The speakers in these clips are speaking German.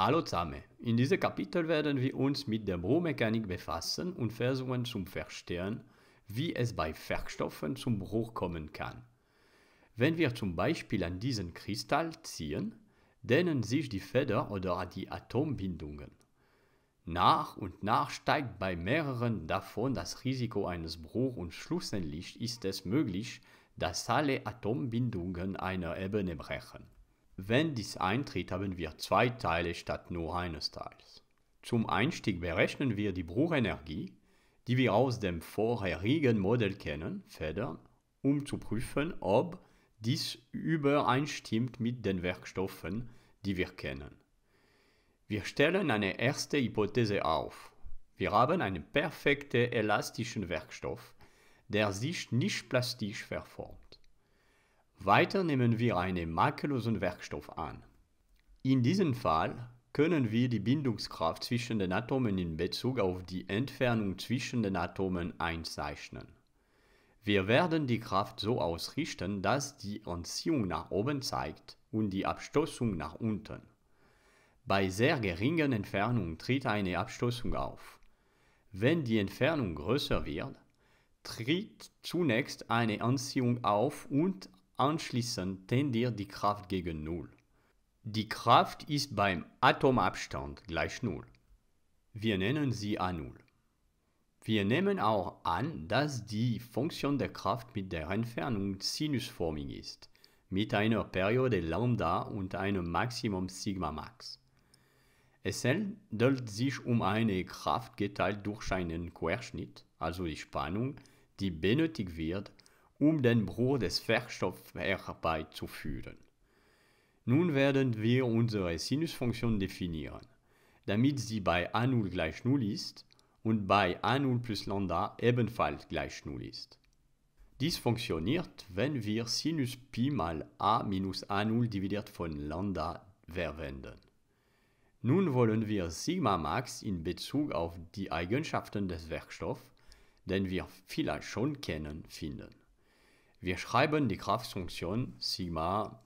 Hallo zusammen, in diesem Kapitel werden wir uns mit der Bruchmechanik befassen und versuchen zu verstehen, wie es bei Werkstoffen zum Bruch kommen kann. Wenn wir zum Beispiel an diesen Kristall ziehen, dehnen sich die Feder oder die Atombindungen. Nach und nach steigt bei mehreren davon das Risiko eines Bruchs und schlussendlich ist es möglich, dass alle Atombindungen einer Ebene brechen. Wenn dies eintritt, haben wir zwei Teile statt nur eines Teils. Zum Einstieg berechnen wir die Bruchenergie, die wir aus dem vorherigen Modell kennen, Federn, um zu prüfen, ob dies übereinstimmt mit den Werkstoffen, die wir kennen. Wir stellen eine erste Hypothese auf. Wir haben einen perfekten elastischen Werkstoff, der sich nicht plastisch verformt. Weiter nehmen wir einen makellosen Werkstoff an. In diesem Fall können wir die Bindungskraft zwischen den Atomen in Bezug auf die Entfernung zwischen den Atomen einzeichnen. Wir werden die Kraft so ausrichten, dass die Anziehung nach oben zeigt und die Abstoßung nach unten. Bei sehr geringen Entfernungen tritt eine Abstoßung auf. Wenn die Entfernung größer wird, tritt zunächst eine Anziehung auf und Anschließend tendiert die Kraft gegen Null. Die Kraft ist beim Atomabstand gleich Null. Wir nennen sie A0. Wir nehmen auch an, dass die Funktion der Kraft mit der Entfernung sinusförmig ist, mit einer Periode Lambda und einem Maximum Sigma Max. Es handelt sich um eine Kraft geteilt durch einen Querschnitt, also die Spannung, die benötigt wird, um den Bruch des Werkstoffs herbeizuführen. Nun werden wir unsere Sinusfunktion definieren, damit sie bei a0 gleich 0 ist und bei a0 plus Lambda ebenfalls gleich 0 ist. Dies funktioniert, wenn wir Sinus Pi mal a minus a0 dividiert von Lambda verwenden. Nun wollen wir Sigma Max in Bezug auf die Eigenschaften des Werkstoffs, den wir vielleicht schon kennen, finden. Wir schreiben die Kraftfunktion Sigma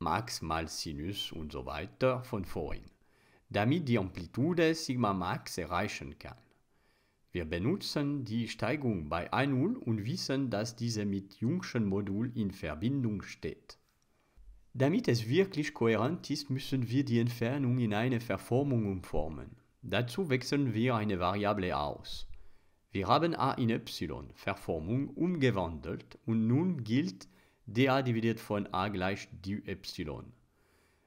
Max mal Sinus und so weiter von vorhin, damit die Amplitude Sigma Max erreichen kann. Wir benutzen die Steigung bei 1,0 und wissen, dass diese mit Jungschen Modul in Verbindung steht. Damit es wirklich kohärent ist, müssen wir die Entfernung in eine Verformung umformen. Dazu wechseln wir eine Variable aus. Wir haben a in y, Verformung, umgewandelt und nun gilt dA dividiert von a gleich dy.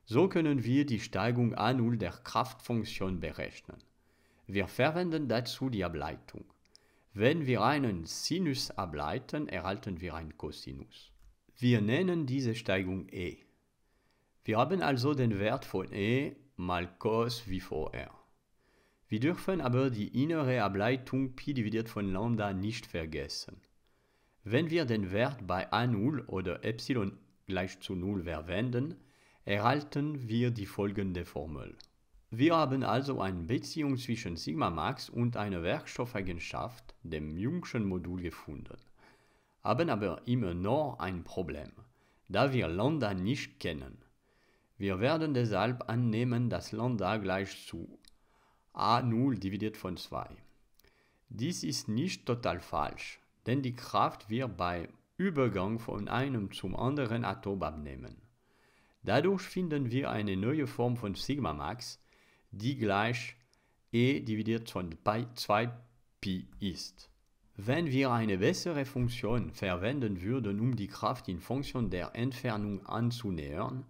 So können wir die Steigung a0 der Kraftfunktion berechnen. Wir verwenden dazu die Ableitung. Wenn wir einen Sinus ableiten, erhalten wir einen Cosinus. Wir nennen diese Steigung e. Wir haben also den Wert von e mal cos wie vorher. Wir dürfen aber die innere Ableitung Pi dividiert von Lambda nicht vergessen. Wenn wir den Wert bei A0 oder Epsilon gleich zu 0 verwenden, erhalten wir die folgende Formel. Wir haben also eine Beziehung zwischen Sigma Max und einer Werkstoffeigenschaft, dem Jungschen Modul, gefunden, haben aber immer noch ein Problem, da wir Lambda nicht kennen. Wir werden deshalb annehmen, dass Lambda gleich zu a0 dividiert von 2. Dies ist nicht total falsch, denn die Kraft wird beim Übergang von einem zum anderen Atom abnehmen. Dadurch finden wir eine neue Form von Sigma Max, die gleich E dividiert von 2pi ist. Wenn wir eine bessere Funktion verwenden würden, um die Kraft in Funktion der Entfernung anzunähern,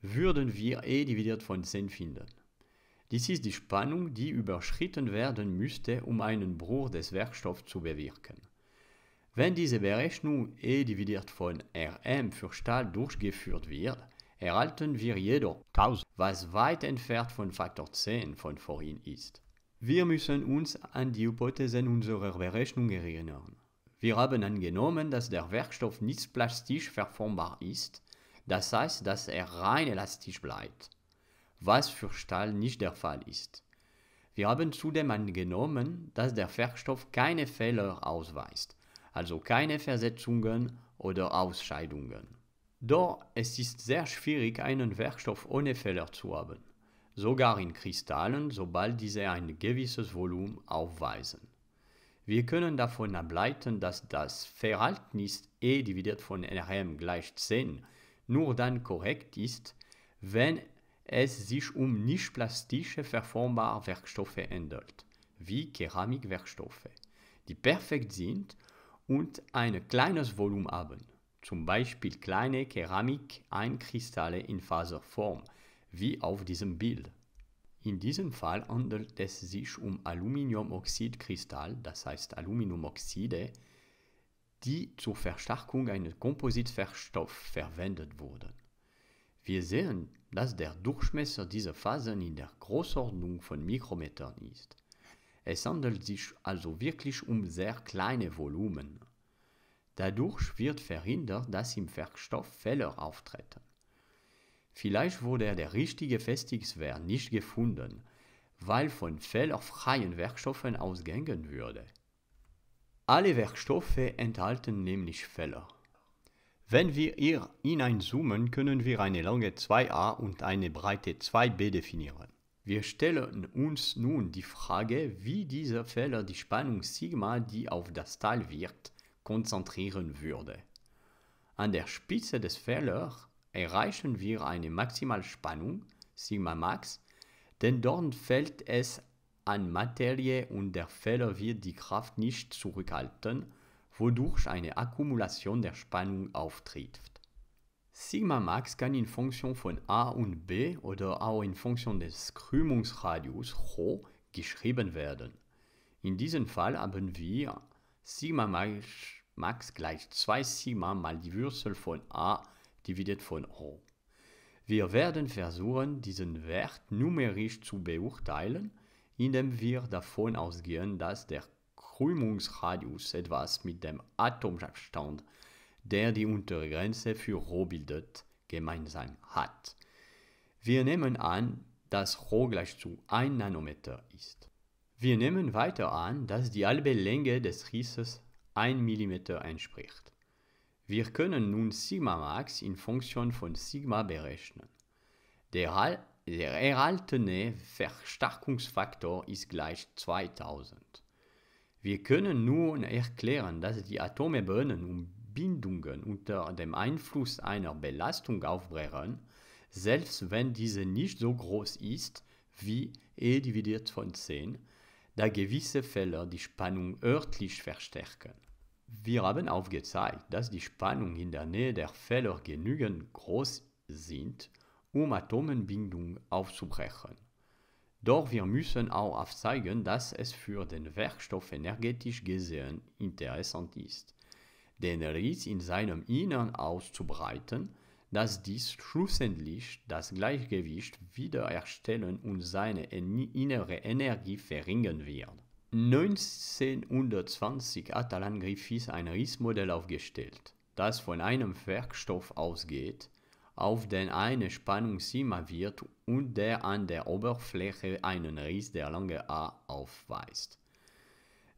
würden wir E dividiert von 10 finden. Dies ist die Spannung, die überschritten werden müsste, um einen Bruch des Werkstoffs zu bewirken. Wenn diese Berechnung E dividiert von Rm für Stahl durchgeführt wird, erhalten wir jedoch 1000, was weit entfernt von Faktor 10 von vorhin ist. Wir müssen uns an die Hypothesen unserer Berechnung erinnern. Wir haben angenommen, dass der Werkstoff nicht plastisch verformbar ist, das heißt, dass er rein elastisch bleibt was für Stahl nicht der Fall ist. Wir haben zudem angenommen, dass der Werkstoff keine Fehler ausweist, also keine Versetzungen oder Ausscheidungen. Doch es ist sehr schwierig, einen Werkstoff ohne Fehler zu haben. sogar in Kristallen, sobald diese ein gewisses Volumen aufweisen. Wir können davon ableiten, dass das Verhältnis E dividiert von Rm gleich 10 nur dann korrekt ist, wenn es sich um nicht plastische verformbare Werkstoffe handelt, wie Keramikwerkstoffe, die perfekt sind und ein kleines Volumen haben, zum Beispiel kleine Keramik-Einkristalle in Faserform, wie auf diesem Bild. In diesem Fall handelt es sich um Aluminiumoxidkristall, das heißt Aluminiumoxide, die zur Verstärkung eines Kompositwerkstoffs verwendet wurden. Wir sehen, dass der Durchmesser dieser Phasen in der Größenordnung von Mikrometern ist. Es handelt sich also wirklich um sehr kleine Volumen. Dadurch wird verhindert, dass im Werkstoff Fehler auftreten. Vielleicht wurde der richtige Festigungswert nicht gefunden, weil von fehlerfreien Werkstoffen ausgehen würde. Alle Werkstoffe enthalten nämlich Fehler. Wenn wir hier hineinzoomen, können wir eine Länge 2a und eine Breite 2b definieren. Wir stellen uns nun die Frage, wie dieser Fehler die Spannung Sigma, die auf das Teil wirkt, konzentrieren würde. An der Spitze des Fehlers erreichen wir eine Maximalspannung, Sigma Max, denn dort fällt es an Materie und der Fehler wird die Kraft nicht zurückhalten, wodurch eine Akkumulation der Spannung auftritt. Sigma Max kann in Funktion von A und B oder auch in Funktion des Krümmungsradius Rho geschrieben werden. In diesem Fall haben wir Sigma Max gleich 2 Sigma mal die Wurzel von A dividiert von Rho. Wir werden versuchen, diesen Wert numerisch zu beurteilen, indem wir davon ausgehen, dass der Krümmungsradius etwas mit dem Atomabstand, der die untere Grenze für Rho bildet, gemeinsam hat. Wir nehmen an, dass Rho gleich zu 1 Nanometer ist. Wir nehmen weiter an, dass die halbe Länge des Risses 1 mm entspricht. Wir können nun Sigma Max in Funktion von Sigma berechnen. Der, der erhaltene Verstärkungsfaktor ist gleich 2000. Wir können nun erklären, dass die Atomebenen und Bindungen unter dem Einfluss einer Belastung aufbrechen, selbst wenn diese nicht so groß ist wie E dividiert von 10, da gewisse Fälle die Spannung örtlich verstärken. Wir haben aufgezeigt, dass die Spannungen in der Nähe der Fehler genügend groß sind, um Atomenbindung aufzubrechen. Doch wir müssen auch aufzeigen, dass es für den Werkstoff energetisch gesehen interessant ist, den Riss in seinem Innern auszubreiten, dass dies schlussendlich das Gleichgewicht wiederherstellen und seine innere Energie verringern wird. 1920 hat Alan Griffiths ein Rissmodell aufgestellt, das von einem Werkstoff ausgeht, auf den eine Spannung Sigma wird und der an der Oberfläche einen Riss der Länge a aufweist.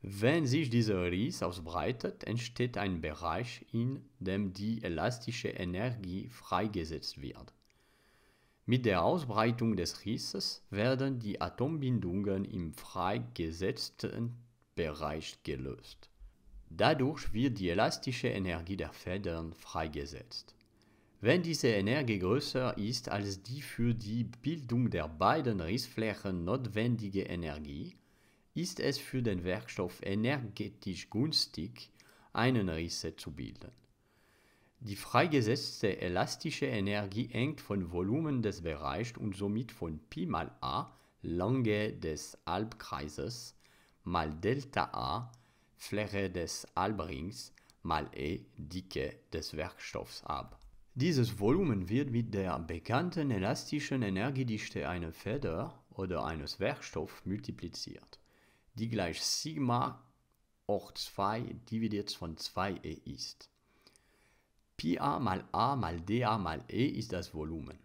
Wenn sich dieser Riss ausbreitet, entsteht ein Bereich, in dem die elastische Energie freigesetzt wird. Mit der Ausbreitung des Risses werden die Atombindungen im freigesetzten Bereich gelöst. Dadurch wird die elastische Energie der Federn freigesetzt. Wenn diese Energie größer ist als die für die Bildung der beiden Rissflächen notwendige Energie, ist es für den Werkstoff energetisch günstig, einen Risse zu bilden. Die freigesetzte elastische Energie hängt vom Volumen des Bereichs und somit von Pi mal a, Länge des Halbkreises, mal Delta a, Fläche des Halbrings, mal E, Dicke des Werkstoffs ab. Dieses Volumen wird mit der bekannten elastischen Energiedichte einer Feder oder eines Werkstoffs multipliziert, die gleich Sigma hoch 2 dividiert von 2e ist. Pi a mal a mal dA mal E ist das Volumen.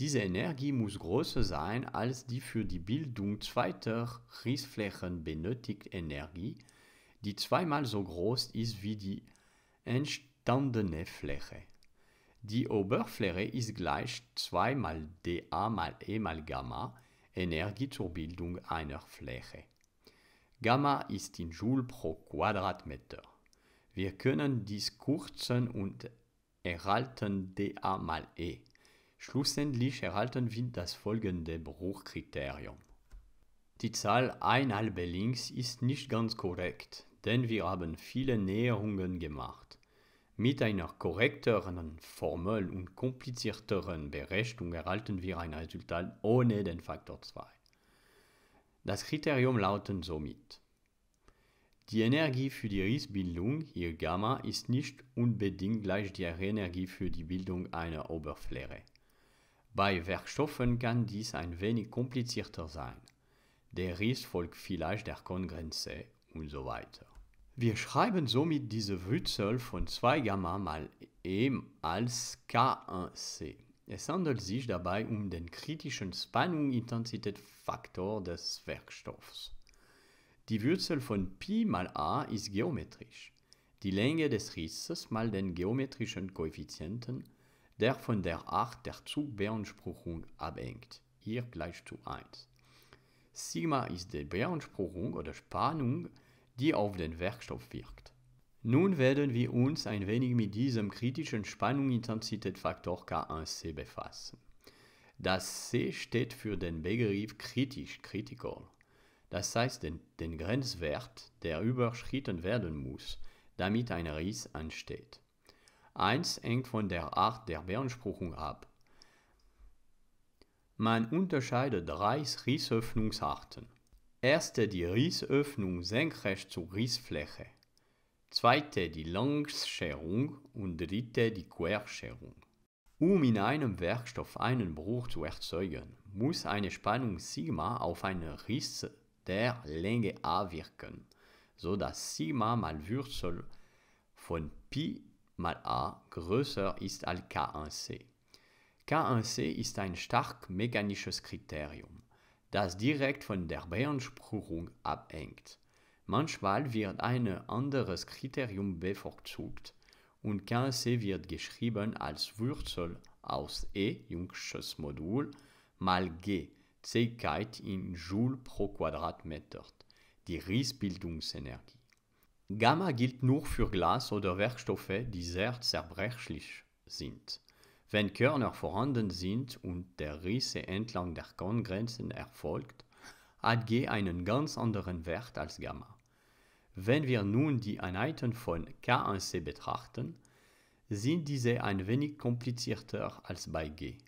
Diese Energie muss größer sein als die für die Bildung zweiter Rissflächen benötigte Energie, die zweimal so groß ist wie die entstandene Fläche. Die Oberfläche ist gleich 2 mal dA mal E mal Gamma, Energie zur Bildung einer Fläche. Gamma ist in Joule pro Quadratmeter. Wir können dies kurzen und erhalten dA mal E. Schlussendlich erhalten wir das folgende Bruchkriterium. Die Zahl 1 halbe links ist nicht ganz korrekt, denn wir haben viele Näherungen gemacht. Mit einer korrekteren Formel und komplizierteren Berechnung erhalten wir ein Resultat ohne den Faktor 2. Das Kriterium lautet somit. Die Energie für die Rissbildung, hier Gamma, ist nicht unbedingt gleich der Energie für die Bildung einer Oberfläche. Bei Werkstoffen kann dies ein wenig komplizierter sein. Der Riss folgt vielleicht der Kongrenze und so weiter. Wir schreiben somit diese Wurzel von 2 Gamma mal E als K1C. Es handelt sich dabei um den kritischen Spannung-Intensität-Faktor des Werkstoffs. Die Wurzel von Pi mal a ist geometrisch. Die Länge des Risses mal den geometrischen Koeffizienten, der von der Art der Zugbeanspruchung abhängt, hier gleich zu 1. Sigma ist die Beanspruchung oder Spannung die auf den Werkstoff wirkt. Nun werden wir uns ein wenig mit diesem kritischen Spannung-Intensität-Faktor K1C befassen. Das C steht für den Begriff kritisch, critical. Das heißt den, den Grenzwert, der überschritten werden muss, damit ein Riss entsteht. Eins hängt von der Art der Beanspruchung ab. Man unterscheidet drei Rissöffnungsarten. Erste die Rissöffnung senkrecht zur Rissfläche. Zweite die Langscherung und dritte die Querscherung. Um in einem Werkstoff einen Bruch zu erzeugen, muss eine Spannung Sigma auf einen Riss der Länge a wirken, so dass Sigma mal Wurzel von Pi mal a größer ist als K1c. K1c ist ein stark mechanisches Kriterium das direkt von der Beanspruchung abhängt. Manchmal wird ein anderes Kriterium bevorzugt und KC wird geschrieben als Wurzel aus E, Jungsches Modul, mal G, Zähigkeit in Joule pro Quadratmeter, die Rissbildungsenergie. Gamma gilt nur für Glas oder Werkstoffe, die sehr zerbrechlich sind. Wenn Körner vorhanden sind und der Risse entlang der Korngrenzen erfolgt, hat G einen ganz anderen Wert als Gamma. Wenn wir nun die Einheiten von K1C betrachten, sind diese ein wenig komplizierter als bei G.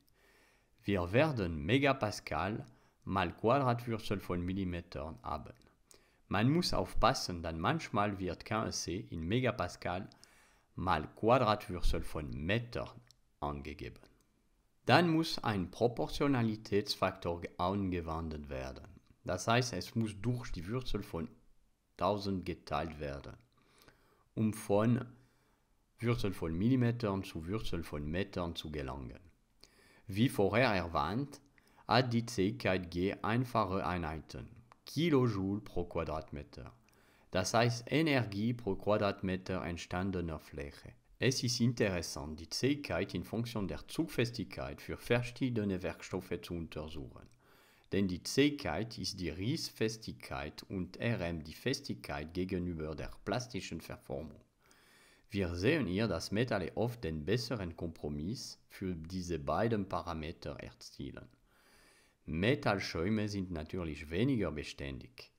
Wir werden Megapascal mal Quadratwurzel von Millimetern haben. Man muss aufpassen, denn manchmal wird K1C in Megapascal mal Quadratwurzel von Metern angegeben. Dann muss ein Proportionalitätsfaktor angewandt werden. Das heißt, es muss durch die Wurzel von 1000 geteilt werden, um von Wurzel von Millimetern zu Wurzel von Metern zu gelangen. Wie vorher erwähnt, hat die Zähigkeit G einfache Einheiten, Kilojoule pro Quadratmeter. Das heißt Energie pro Quadratmeter entstandener Fläche. Es ist interessant, die Zähigkeit in Funktion der Zugfestigkeit für verschiedene Werkstoffe zu untersuchen. Denn die Zähigkeit ist die Rissfestigkeit und RM die Festigkeit gegenüber der plastischen Verformung. Wir sehen hier, dass Metalle oft den besseren Kompromiss für diese beiden Parameter erzielen. Metallschäume sind natürlich weniger beständig.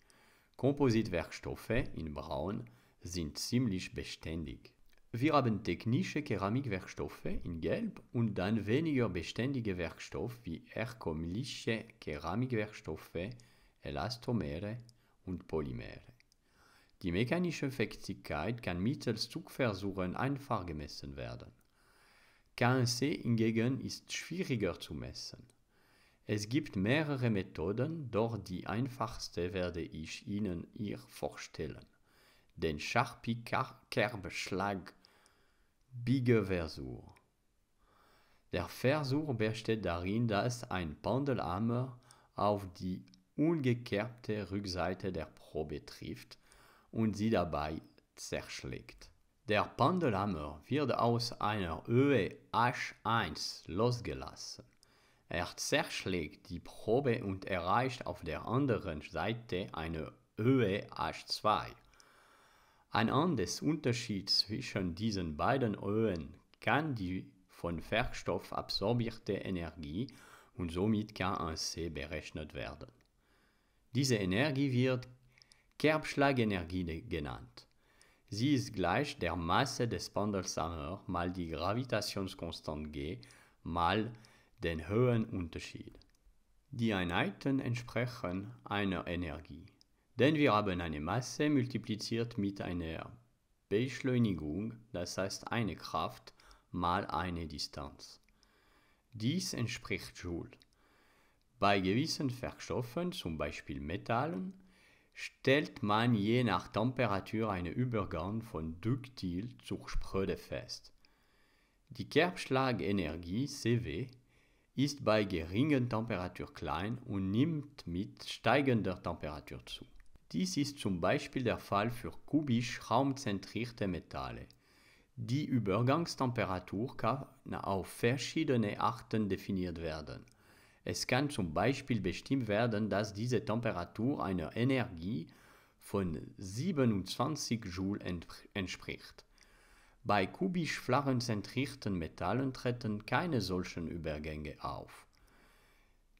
Kompositwerkstoffe in Braun sind ziemlich beständig. Wir haben technische Keramikwerkstoffe in Gelb und dann weniger beständige Werkstoffe wie herkömmliche Keramikwerkstoffe, Elastomere und Polymere. Die mechanische Festigkeit kann mittels Zugversuchen einfach gemessen werden. KNC hingegen ist schwieriger zu messen. Es gibt mehrere Methoden, doch die einfachste werde ich Ihnen hier vorstellen. Den Sharpie-Kerbschlag Biegeversuch. Der Versuch besteht darin, dass ein Pendelhammer auf die umgekehrte Rückseite der Probe trifft und sie dabei zerschlägt. Der Pendelhammer wird aus einer Höhe H1 losgelassen. Er zerschlägt die Probe und erreicht auf der anderen Seite eine Höhe H2. Anhand des Unterschieds zwischen diesen beiden Höhen kann die von Werkstoff absorbierte Energie und somit K1C berechnet werden. Diese Energie wird Kerbschlagenergie genannt. Sie ist gleich der Masse des Pendelshammer mal die Gravitationskonstante g mal den Höhenunterschied. Die Einheiten entsprechen einer Energie, denn wir haben eine Masse multipliziert mit einer Beschleunigung, das heißt eine Kraft mal eine Distanz. Dies entspricht Joule. Bei gewissen Werkstoffen, zum Beispiel Metallen, stellt man je nach Temperatur einen Übergang von duktil zur Spröde fest. Die Kerbschlagenergie CW ist bei geringer Temperatur klein und nimmt mit steigender Temperatur zu. Dies ist zum Beispiel der Fall für kubisch raumzentrierte Metalle. Die Übergangstemperatur kann auf verschiedene Arten definiert werden. Es kann zum Beispiel bestimmt werden, dass diese Temperatur einer Energie von 27 Joule entspricht. Bei kubisch flachen zentrierten Metallen treten keine solchen Übergänge auf.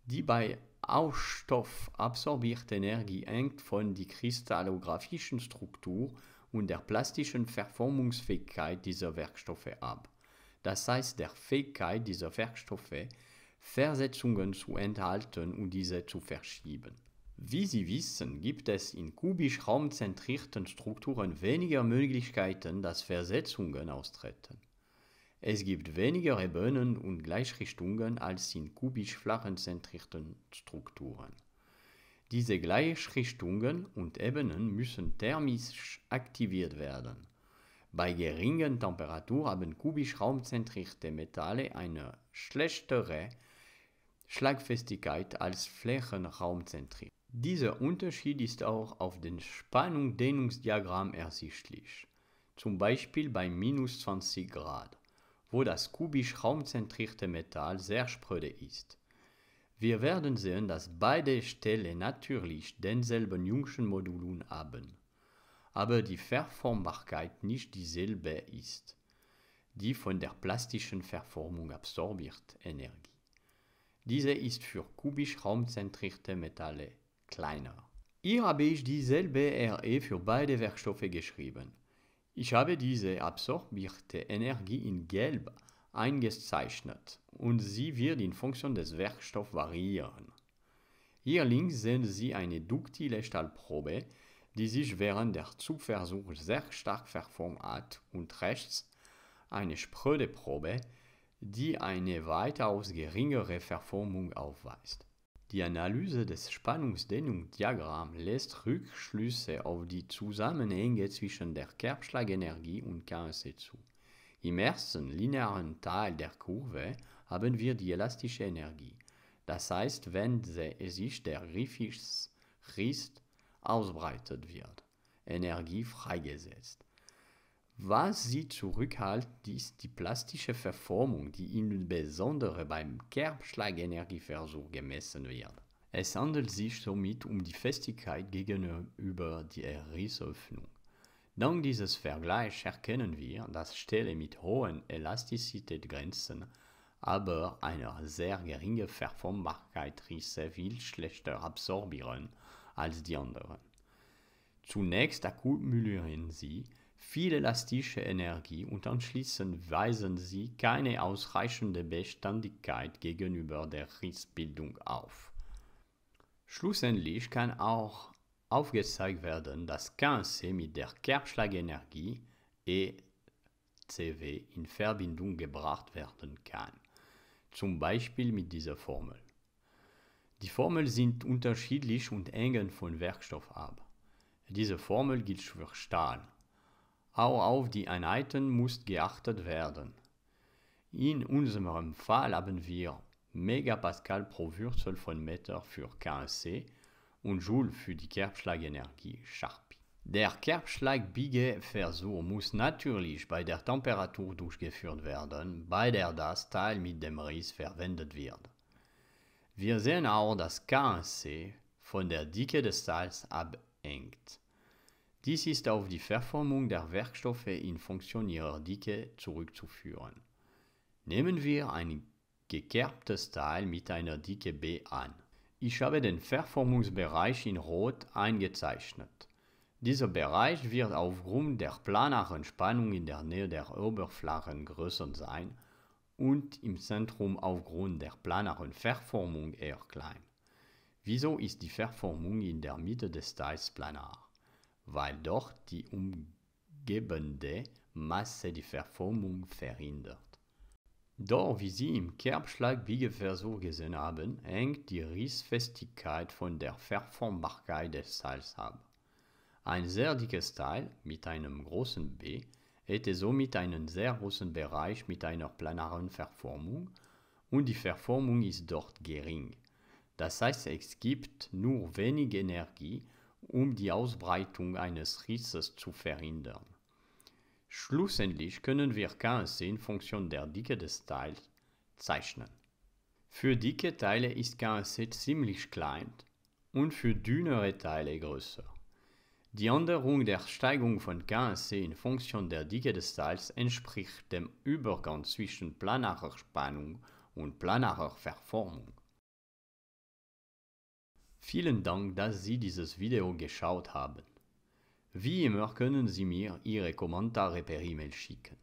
Die bei Ausstoff absorbierte Energie hängt von der kristallographischen Struktur und der plastischen Verformungsfähigkeit dieser Werkstoffe ab. Das heißt der Fähigkeit dieser Werkstoffe, Versetzungen zu enthalten und diese zu verschieben. Wie Sie wissen, gibt es in kubisch raumzentrierten Strukturen weniger Möglichkeiten, dass Versetzungen austreten. Es gibt weniger Ebenen und Gleichrichtungen als in kubisch flachen zentrierten Strukturen. Diese Gleichrichtungen und Ebenen müssen thermisch aktiviert werden. Bei geringen Temperatur haben kubisch raumzentrierte Metalle eine schlechtere Schlagfestigkeit als flächenraumzentriert. Dieser Unterschied ist auch auf dem Spannung-Dehnungsdiagramm ersichtlich, zum Beispiel bei minus 20 Grad, wo das kubisch raumzentrierte Metall sehr spröde ist. Wir werden sehen, dass beide Stellen natürlich denselben Jungschen Modulus haben, aber die Verformbarkeit nicht dieselbe ist, die von der plastischen Verformung absorbiert Energie. Diese ist für kubisch raumzentrierte Metalle kleiner. Hier habe ich dieselbe RE für beide Werkstoffe geschrieben. Ich habe diese absorbierte Energie in Gelb eingezeichnet und sie wird in Funktion des Werkstoffs variieren. Hier links sehen Sie eine duktile Stahlprobe, die sich während der Zugversuch sehr stark verformt hat und rechts eine spröde Probe, die eine weitaus geringere Verformung aufweist. Die Analyse des Spannungsdehnungsdiagramms lässt Rückschlüsse auf die Zusammenhänge zwischen der Kerbschlagenergie und KNC zu. Im ersten linearen Teil der Kurve haben wir die elastische Energie. Das heißt, wenn sich der Riffisriss ausbreitet wird, Energie freigesetzt. Was sie zurückhält, ist die plastische Verformung, die insbesondere beim Kerbschlagenergieversuch gemessen wird. Es handelt sich somit um die Festigkeit gegenüber der Rissöffnung. Dank dieses Vergleichs erkennen wir, dass Stähle mit hohen Elastizitätsgrenzen, aber einer sehr geringen Verformbarkeit Risse viel schlechter absorbieren als die anderen. Zunächst akkumulieren sie viel elastische Energie und anschließend weisen sie keine ausreichende Beständigkeit gegenüber der Rissbildung auf. Schlussendlich kann auch aufgezeigt werden, dass KNC mit der Kerbschlagenergie ECW in Verbindung gebracht werden kann, zum Beispiel mit dieser Formel. Die Formeln sind unterschiedlich und hängen von Werkstoff ab. Diese Formel gilt für Stahl. Auch auf die Einheiten muss geachtet werden. In unserem Fall haben wir Megapascal pro Wurzel von Meter für KNC und Joule für die Kerbschlagenergie Sharpie. Der Kerbschlagbiegeversuch muss natürlich bei der Temperatur durchgeführt werden, bei der das Teil mit dem Riss verwendet wird. Wir sehen auch, dass KNC von der Dicke des Teils abhängt. Dies ist auf die Verformung der Werkstoffe in Funktion ihrer Dicke zurückzuführen. Nehmen wir ein gekerbtes Teil mit einer Dicke B an. Ich habe den Verformungsbereich in Rot eingezeichnet. Dieser Bereich wird aufgrund der planaren Spannung in der Nähe der Oberflächen größer sein und im Zentrum aufgrund der planaren Verformung eher klein. Wieso ist die Verformung in der Mitte des Teils planar? Weil dort die umgebende Masse die Verformung verhindert. Doch, wie Sie im Kerbschlagbiegeversuch gesehen haben, hängt die Rissfestigkeit von der Verformbarkeit des Teils ab. Ein sehr dickes Teil mit einem großen B hätte somit einen sehr großen Bereich mit einer planaren Verformung und die Verformung ist dort gering. Das heißt, es gibt nur wenig Energie um die Ausbreitung eines Risses zu verhindern. Schlussendlich können wir KNC in Funktion der Dicke des Teils zeichnen. Für dicke Teile ist KNC ziemlich klein und für dünnere Teile größer. Die Änderung der Steigung von KNC in Funktion der Dicke des Teils entspricht dem Übergang zwischen planarer Spannung und planarer Verformung. Vielen Dank, dass Sie dieses Video geschaut haben. Wie immer können Sie mir Ihre Kommentare per E-Mail schicken.